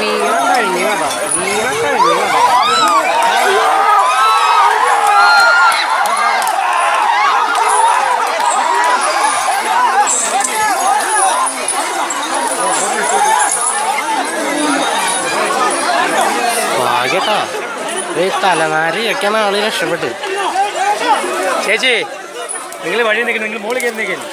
വീണം കഴിഞ്ഞു കേട്ടോ വീണം കഴിഞ്ഞു കേട്ടോ ഭാഗ്യട്ടോ ഈ തലനാരി ഒക്കെ ആൾ രക്ഷപ്പെട്ട്. ചേച്ചി നിങ്ങൾ വഴി നിൽക്കണം നിങ്ങൾ മോളിൽ കയറി നിൽക്കണം